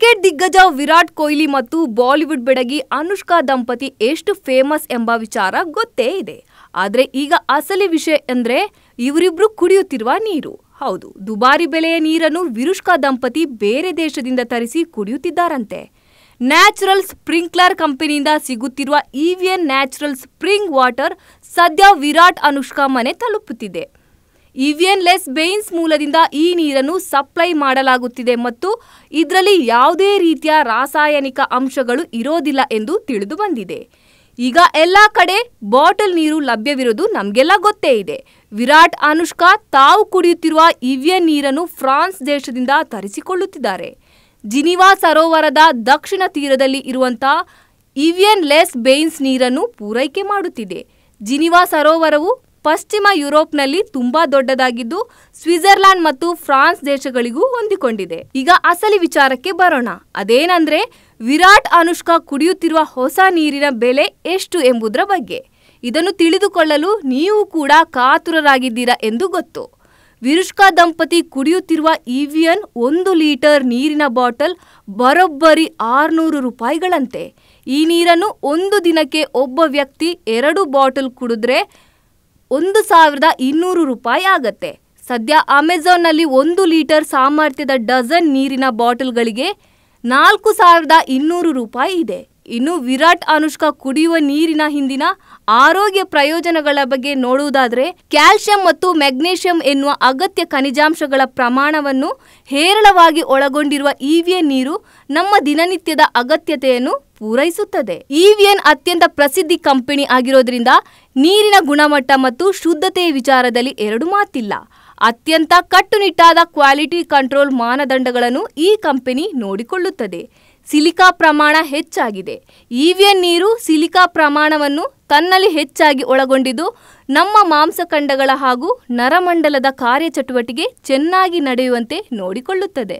Cricket ದಿಗ್ಗಜ ವಿರಾಟ್ ಕೊಹ್ಲಿ ಮತ್ತು Bollywood ಬೆಡಗಿ Anushka ದಂಪತಿ ಎಷ್ಟು ಫೇಮಸ್ ಎಂಬ ವಿಚಾರ ಗೊತ್ತೇ ಇದೆ. ಆದರೆ ಈಗ ಅಸಲಿ ವಿಷಯ ಅಂದ್ರೆ ಇವರಿಬ್ರು ಕುಡಿಯುತ್ತಿರುವ ನೀರು. ಹೌದು, ದುಬಾರಿ ಬೆಲೆಯ ನೀರನ್ನು ವಿರುಷ್ಕಾ ದಂಪತಿ ಬೇರೆ ದೇಶದಿಂದ ತರಿಸಿ ಕುಡಿಯುತ್ತಿದ್ದಾರಂತೆ. ನ್ಯಾಚುರಲ್ ಸ್ಪ್ರಿಂಕ್ಲರ್ ಕಂಪನಿಯಿಂದ ಸಿಗುತ್ತಿರುವ ಇವಿಯನ್ ನ್ಯಾಚುರಲ್ ಸ್ಪ್ರಿಂಗ್ ವಾಟರ್ ಸದ್ಯ ವಿರಾಟ್ ಅನುಷ್ಕಾ ಮನೆ ತಲುಪುತ್ತಿದೆ. ಇವಿಯನ್ ಲೆಸ್ ಬೇನ್ಸ್ ಮೂಲದಿಂದ ಈ ನೀರನ್ನು ಸಪ್ಲೈ ಮಾಡಲಾಗುತ್ತಿದೆ ಮತ್ತು ಇದರಲ್ಲಿ ಯಾವುದೇ ರೀತಿಯ ರಾಸಾಯನಿಕ ಅಂಶಗಳು ಇರೋದಿಲ್ಲ ಎಂದು ತಿಳಿದು ಬಂದಿದೆ. ಈಗ ಎಲ್ಲ ಕಡೆ ಬಾಟಲ್ ನೀರು ಲಭ್ಯವಿರೋದು ನಮಗೆಲ್ಲ ಗೊತ್ತೇ ಇದೆ. ವಿರಾಟ್, ಅನುಷ್ಕಾ ತಾವು ಕುಡಿಯುತ್ತಿರುವ ಇವಿಯನ್ ನೀರನ್ನು ಫ್ರಾನ್ಸ್ ದೇಶದಿಂದ ತರಿಸಿಕೊಳ್ಳುತ್ತಿದ್ದಾರೆ. ಜಿನಿವಾ ಸರೋವರದ ದಕ್ಷಿಣ ತೀರದಲ್ಲಿ ಇರುವಂತಹ ಇವಿಯನ್ ಲೆಸ್ ಬೇನ್ಸ್ ನೀರನ್ನು ಪೂರೈಕೆ ಮಾಡುತ್ತಿದೆ. ಜಿನಿವಾ ಸರೋವರವು ಪಶ್ಚಿಮ ಯುರೋಪ್ನಲ್ಲಿ ತುಂಬಾ ದೊಡ್ಡದಾಗಿದ್ದು ಸ್ವಿಟ್ಜರ್ಲ್ಯಾಂಡ್ ಮತ್ತು ಫ್ರಾನ್ಸ್ ದೇಶಗಳಿಗೂ ಹೊಂದಿಕೊಂಡಿದೆ. ಈಗ ಅಸಲಿ ವಿಚಾರಕ್ಕೆ ಬರೋಣ. ಅದೇನಂದ್ರೆ ವಿರಾಟ್ ಅನುಷ್ಕಾ ಕುಡಿಯುತ್ತಿರುವ ಹೊಸ ನೀರಿನ ಬೆಲೆ ಎಷ್ಟು ಎಂಬುದರ ಬಗ್ಗೆ. ಇದನ್ನು ತಿಳಿದುಕೊಳ್ಳಲು ನೀವು ಕೂಡ ಕಾತುರರಾಗಿದ್ದೀರಾ ಎಂದು ಗೊತ್ತು. ವಿರುಷ್ಕಾ ದಂಪತಿ ಕುಡಿಯುತ್ತಿರುವ ಇವಿಯನ್ ಒಂದು ಲೀಟರ್ ನೀರಿನ ಬಾಟಲ್ ಬರೋಬ್ಬರಿ ಆರುನೂರು ರೂಪಾಯಿಗಳಂತೆ. ಈ ನೀರನ್ನು ಒಂದು ದಿನಕ್ಕೆ ಒಬ್ಬ ವ್ಯಕ್ತಿ ಎರಡು ಬಾಟಲ್ ಕುಡಿದ್ರೆ ಒಂದು ಸಾವಿರದ ಇನ್ನೂರು ರೂಪಾಯಿ ಆಗತ್ತೆ. ಸದ್ಯ ಅಮೆಜಾನ್ನಲ್ಲಿ ಒಂದು ಲೀಟರ್ ಸಾಮರ್ಥ್ಯದ ಡಜನ್ ನೀರಿನ ಬಾಟಲ್ಗಳಿಗೆ ನಾಲ್ಕು ಸಾವಿರದ ಇನ್ನೂರು ರೂಪಾಯಿ ಇದೆ. ಇನ್ನು ವಿರಾಟ್ ಅನುಷ್ಕಾ ಕುಡಿಯುವ ನೀರಿನ ಹಿಂದಿನ ಆರೋಗ್ಯ ಪ್ರಯೋಜನಗಳ ಬಗ್ಗೆ ನೋಡುವುದಾದರೆ ಕ್ಯಾಲ್ಸಿಯಂ ಮತ್ತು ಮೆಗ್ನೇಷಿಯಂ ಎನ್ನುವ ಅಗತ್ಯ ಖನಿಜಾಂಶಗಳ ಪ್ರಮಾಣವನ್ನು ಹೇರಳವಾಗಿ ಒಳಗೊಂಡಿರುವ ಇವಿಯ ನೀರು ನಮ್ಮ ದಿನನಿತ್ಯದ ಅಗತ್ಯತೆಯನ್ನು ಪೂರೈಸುತ್ತದೆ. ಇವಿಎನ್ ಅತ್ಯಂತ ಪ್ರಸಿದ್ಧಿ ಕಂಪನಿ ಆಗಿರೋದ್ರಿಂದ ನೀರಿನ ಗುಣಮಟ್ಟ ಮತ್ತು ಶುದ್ಧತೆಯ ವಿಚಾರದಲ್ಲಿ ಎರಡು ಮಾತಿಲ್ಲ. ಅತ್ಯಂತ ಕಟ್ಟುನಿಟ್ಟಾದ ಕ್ವಾಲಿಟಿ ಕಂಟ್ರೋಲ್ ಮಾನದಂಡಗಳನ್ನು ಈ ಕಂಪನಿ ನೋಡಿಕೊಳ್ಳುತ್ತದೆ. ಸಿಲಿಕಾ ಪ್ರಮಾಣ ಹೆಚ್ಚಾಗಿದೆ. ಇವಿಯನ್ ನೀರು ಸಿಲಿಕಾ ಪ್ರಮಾಣವನ್ನು ತನ್ನಲ್ಲಿ ಹೆಚ್ಚಾಗಿ ಒಳಗೊಂಡಿದ್ದು, ನಮ್ಮ ಮಾಂಸಖಂಡಗಳ ಹಾಗೂ ನರಮಂಡಲದ ಕಾರ್ಯಚಟುವಟಿಕೆ ಚೆನ್ನಾಗಿ ನಡೆಯುವಂತೆ ನೋಡಿಕೊಳ್ಳುತ್ತದೆ.